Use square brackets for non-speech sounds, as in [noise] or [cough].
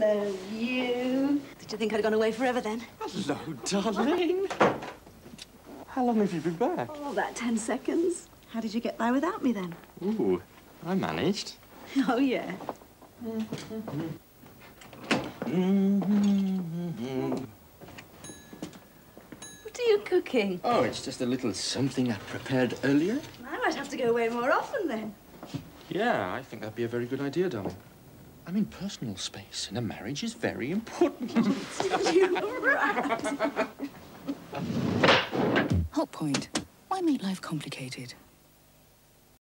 love you. Did you think I'd gone away forever then? Hello, darling. How long have you been back? Oh, about ten seconds. How did you get by without me then? Ooh, I managed. Oh, yeah. What are you cooking? Oh, it's just a little something I prepared earlier. I might have to go away more often then. Yeah, I think that'd be a very good idea, darling. I mean, personal space in a marriage is very important. [laughs] you rat. Hotpoint. Why make life complicated?